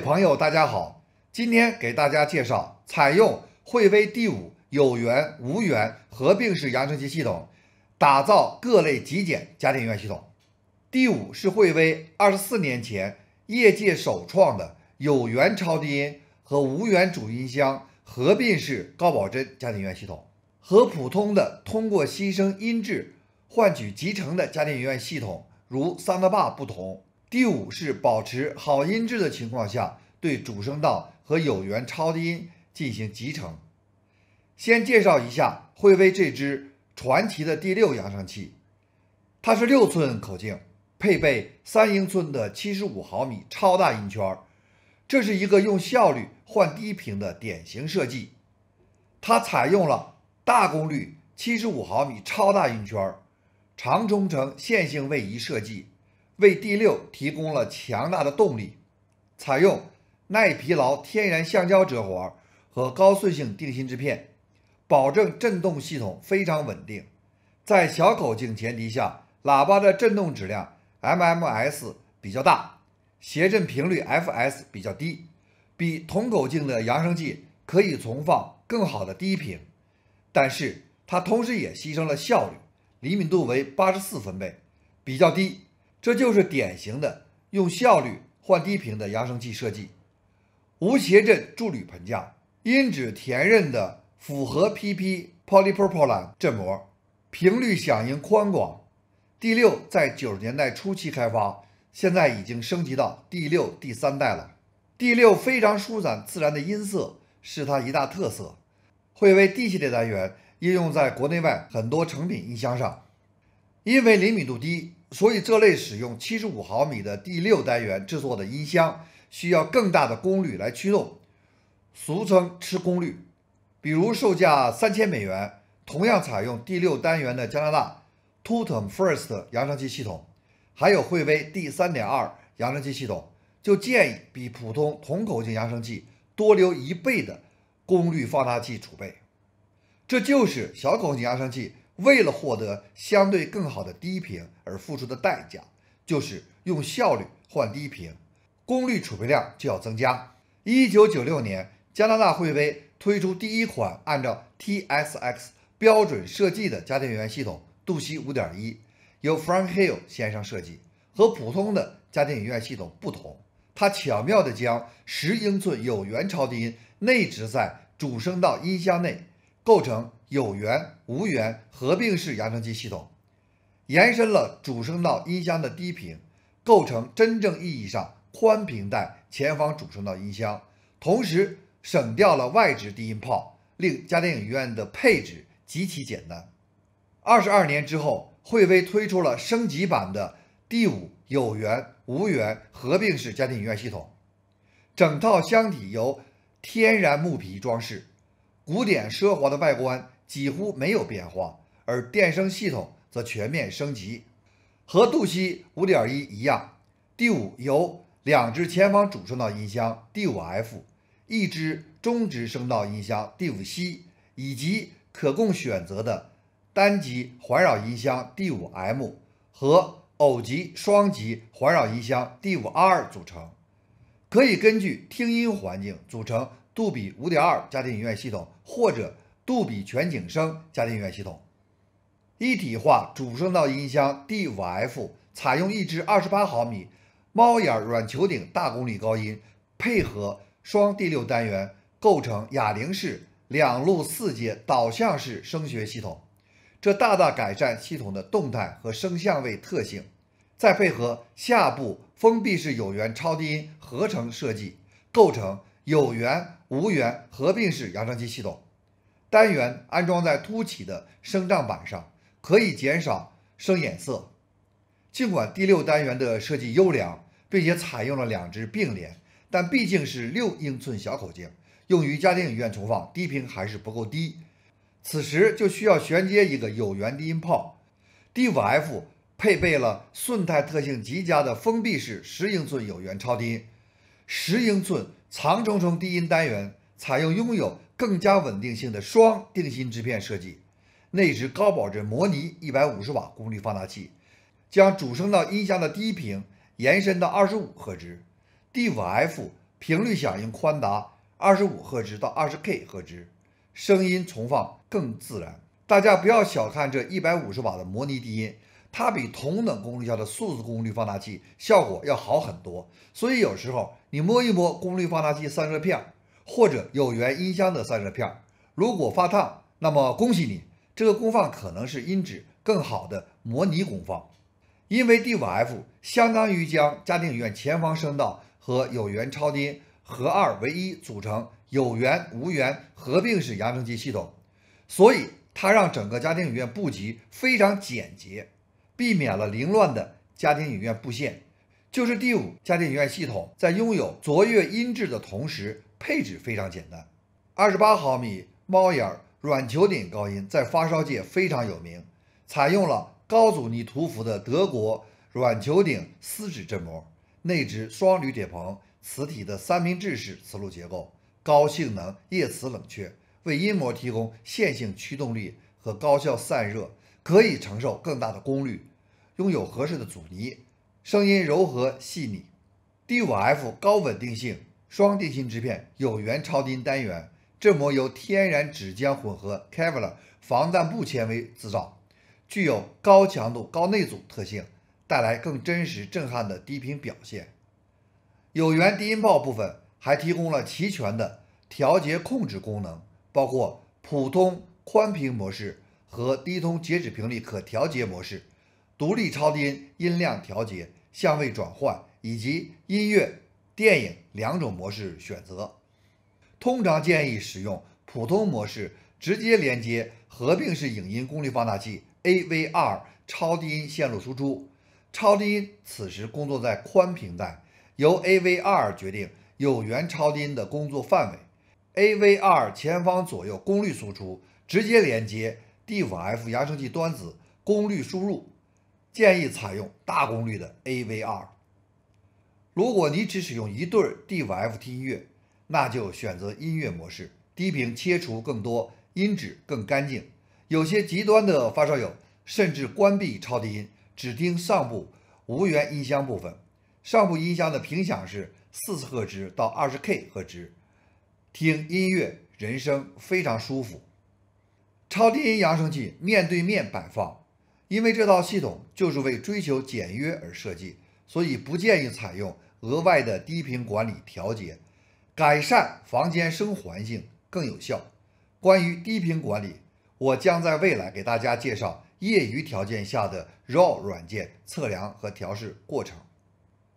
朋友，大家好，今天给大家介绍采用惠威 D5 有源无源合并式扬声器系统，打造各类极简家电音乐系统。D5 是惠威二十四年前业界首创的有源超低音和无源主音箱合并式高保真家电音乐系统，和普通的通过牺牲音质换取集成的家庭影院系统，如桑德巴不同。第五是保持好音质的情况下，对主声道和有源超低音进行集成。先介绍一下惠威这支传奇的第六扬声器，它是六寸口径，配备三英寸的七十五毫米超大音圈，这是一个用效率换低频的典型设计。它采用了大功率七十五毫米超大音圈，长中程线性位移设计。为 D6 提供了强大的动力，采用耐疲劳天然橡胶折环和高顺性定心制片，保证振动系统非常稳定。在小口径前提下，喇叭的振动质量 MMS 比较大，谐振频率 Fs 比较低，比同口径的扬声器可以存放更好的低频。但是它同时也牺牲了效率，灵敏度为八十四分贝，比较低。这就是典型的用效率换低频的扬声器设计，无谐振铸铝盆架，音质甜韧的复合 PP polypropylene 振膜，频率响应宽广。第六在九十年代初期开发，现在已经升级到第六第三代了。第六非常舒展自然的音色是它一大特色，会为 D 系列单元应用在国内外很多成品音箱上，因为灵敏度低。所以，这类使用七十五毫米的第六单元制作的音箱，需要更大的功率来驱动，俗称吃功率。比如，售价三千美元，同样采用第六单元的加拿大 Tutum First 扬声器系统，还有惠威 D 三点二扬声器系统，就建议比普通同口径扬声器多留一倍的功率放大器储备。这就是小口径扬声器。为了获得相对更好的低频而付出的代价，就是用效率换低频，功率储备量就要增加。一九九六年，加拿大惠威推出第一款按照 TSX 标准设计的家电圆系统——杜西五点一，由 Frank Hill 先生设计。和普通的家电影院系统不同，它巧妙地将十英寸有源超低音内置在主声道音箱内。构成有源无源合并式扬声器系统，延伸了主声道音箱的低频，构成真正意义上宽频带前方主声道音箱，同时省掉了外置低音炮，令家电影院的配置极其简单。二十二年之后，惠威推出了升级版的 D5 有源无源合并式家庭影院系统，整套箱体由天然木皮装饰。古典奢华的外观几乎没有变化，而电声系统则全面升级。和杜西5.1一一样第五由两只前方主声道音箱 D5F、一只中值声道音箱 D5C 以及可供选择的单级环绕音箱 D5M 和偶级双级环绕音箱 D5R 组成，可以根据听音环境组成。杜比5.2家庭影院系统或者杜比全景声家庭影院系统，一体化主声道音箱 D5F 采用一支28毫米猫眼软球顶大功率高音，配合双第六单元，构成哑铃式两路四阶导向式声学系统，这大大改善系统的动态和声相位特性。再配合下部封闭式有源超低音合成设计，构成。有源无源合并式扬声器系统，单元安装在凸起的声障板上，可以减少声衍色。尽管第六单元的设计优良，并且采用了两只并联，但毕竟是六英寸小口径，用于家庭影院存放，低频还是不够低。此时就需要衔接一个有源低音炮。D5F 配备了顺态特性极佳的封闭式十英寸有源超低音，十英寸。长中程低音单元采用拥有更加稳定性的双定心支片设计，内置高保真模拟一百五十瓦功率放大器，将主声道音箱的低频延伸到二十五赫兹。D5F 频率响应宽达二十五赫兹到二十 K 赫兹，声音重放更自然。大家不要小看这一百五十瓦的模拟低音，它比同等功率下的数字功率放大器效果要好很多。所以有时候你摸一摸功率放大器散热片，或者有源音箱的散热片，如果发烫，那么恭喜你，这个功放可能是音质更好的模拟功放。因为 D5F 相当于将家庭影院前方声道和有源超低音合二为一，组成有源无源合并式扬声器系统，所以它让整个家庭影院布局非常简洁，避免了凌乱的家庭影院布线。就是第五家庭影院系统在拥有卓越音质的同时，配置非常简单。二十八毫米猫眼软球顶高音在发烧界非常有名，采用了。高阻尼涂氟的德国软球顶丝质振膜，内置双铝铁硼磁体的三明治式磁路结构，高性能液磁冷却，为音膜提供线性驱动力和高效散热，可以承受更大的功率，拥有合适的阻尼，声音柔和细腻。D5F 高稳定性双电芯支片有源超低音单元，振膜由天然纸浆混合 Kevlar 防弹布纤维制造。具有高强度、高内阻特性，带来更真实、震撼的低频表现。有源低音炮部分还提供了齐全的调节控制功能，包括普通宽频模式和低通截止频率可调节模式、独立超低音音量调节、相位转换以及音乐、电影两种模式选择。通常建议使用普通模式，直接连接合并式影音功率放大器。AVR 超低音线路输出，超低音此时工作在宽频带，由 AVR 决定有源超低音的工作范围。AVR 前方左右功率输出直接连接 D5F 扬声器端子功率输入，建议采用大功率的 AVR。如果你只使用一对 D5F 听音乐，那就选择音乐模式，低频切除更多，音质更干净。有些极端的发烧友甚至关闭超低音，只听上部无源音箱部分。上部音箱的频响是四十赫兹到二十 K 赫兹，听音乐人声非常舒服。超低音扬声器面对面摆放，因为这套系统就是为追求简约而设计，所以不建议采用额外的低频管理调节，改善房间声环境更有效。关于低频管理。我将在未来给大家介绍业余条件下的 RAW 软件测量和调试过程。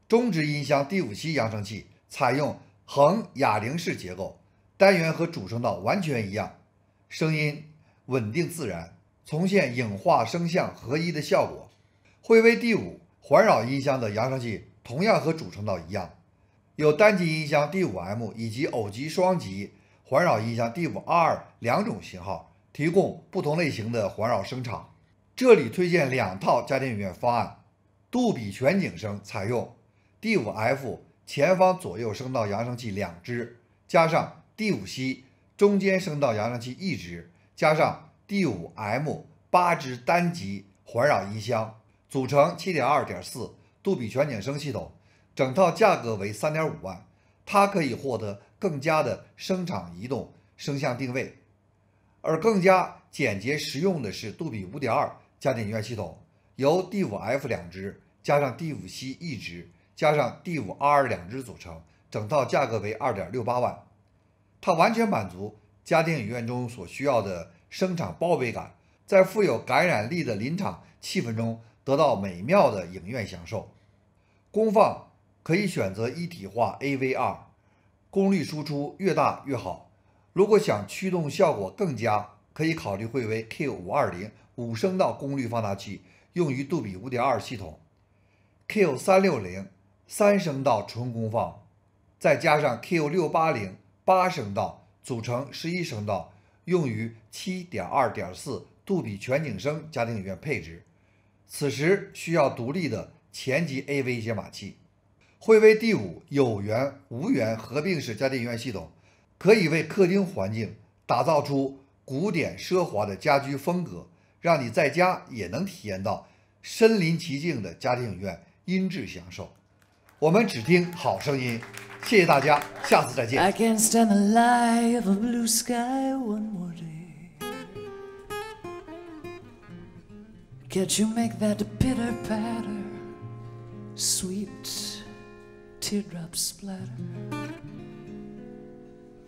中置音箱 D5 扬声器采用横哑铃式结构，单元和主声道完全一样，声音稳定自然，重现影画声像合一的效果。惠威 D5 环绕音箱的扬声器同样和主声道一样，有单级音箱 D5M 以及偶级、双级环绕音箱 D5R 两种型号。提供不同类型的环绕声场，这里推荐两套家庭影院方案。杜比全景声采用 D5F 前方左右声道扬声器两支，加上 D5C 中间声道扬声器一支，加上 D5M 八支单级环绕音箱，组成7.2.4杜比全景声系统。整套价格为3.5万，它可以获得更加的声场移动声像定位。而更加简洁实用的是杜比5.2家庭影院系统，由 D5F 两支加上 D5C 一支加上 D5R 两支组成，整套价格为2.68万。它完全满足家庭影院中所需要的声场包围感，在富有感染力的临场气氛中得到美妙的影院享受。功放可以选择一体化 AVR，功率输出越大越好。如果想驱动效果更佳，可以考虑惠威 Q520 五声道功率放大器，用于杜比5.2系统；Q360 三声道纯功放，再加上 Q680 八声道，组成十一声道，用于7.2.4杜比全景声家庭影院配置。此时需要独立的前级 AV 解码器。惠威 D5 有源无源合并式家庭影院系统。可以为客厅环境打造出古典奢华的家居风格，让你在家也能体验到身临其境的家庭影院音质享受。我们只听好声音。谢谢大家，下次再见。I can't stand the lie of a blue sky one more day. Can't you make that pitter patter, sweet teardrops splatter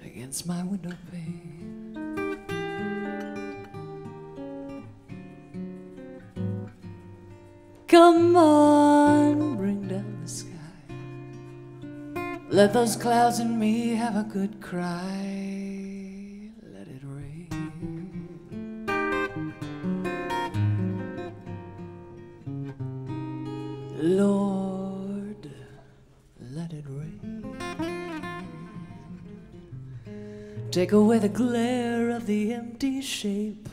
against my window pane? Come on, bring down the sky. Let those clouds and me have a good cry. Take away the glare of the empty shape.